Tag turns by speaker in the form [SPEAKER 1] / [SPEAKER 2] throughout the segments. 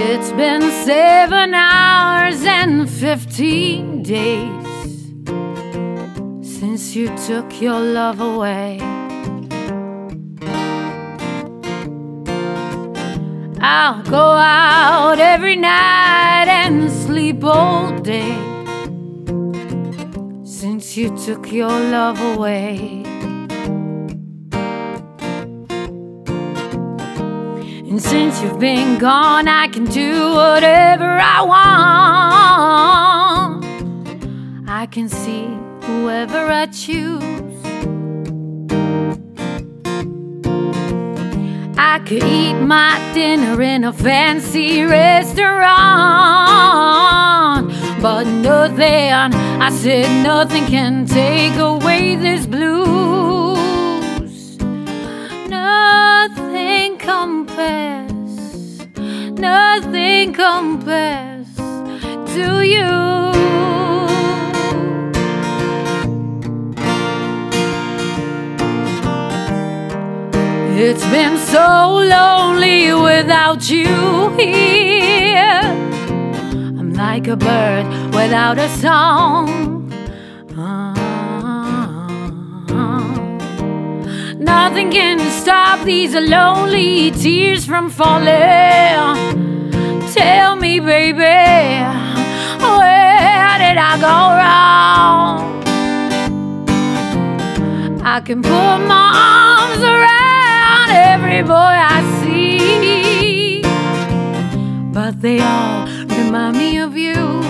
[SPEAKER 1] It's been seven hours and fifteen days since you took your love away. I'll go out every night and sleep all day since you took your love away. And since you've been gone, I can do whatever I want. I can see whoever I choose. I could eat my dinner in a fancy restaurant. But nothing, I said, nothing can take away this blues. Compares to you. It's been so lonely without you here. I'm like a bird without a song. Ah. Nothing can stop these lonely tears from falling. Tell me, baby, where did I go wrong? I can put my arms around every boy I see, but they all remind me of you.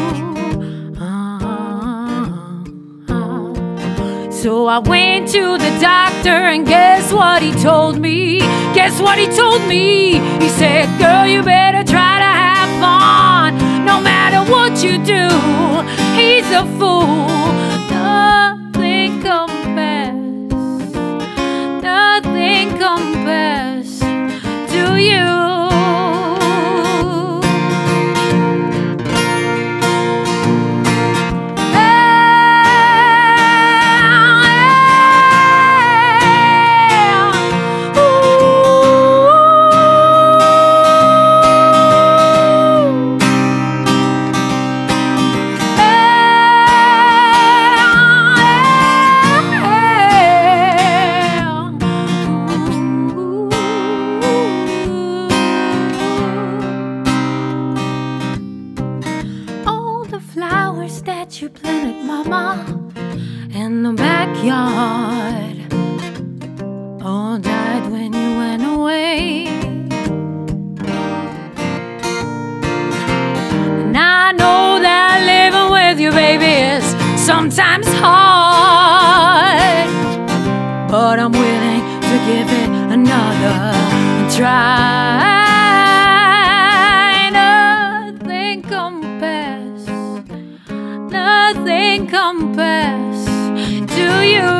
[SPEAKER 1] So I went to the doctor, and guess what he told me? Guess what he told me? He said, Girl, you better fun, no matter what you do. He's a fool. You planted, Mama, in the backyard oh, all died when you went away. And I know that living with you, baby, is sometimes hard, but I'm willing to give it another try. nothing compares to you.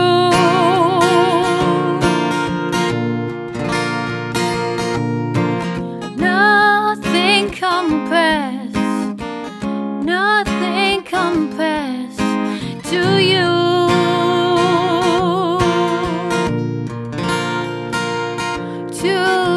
[SPEAKER 1] Nothing compares Nothing compares to you. To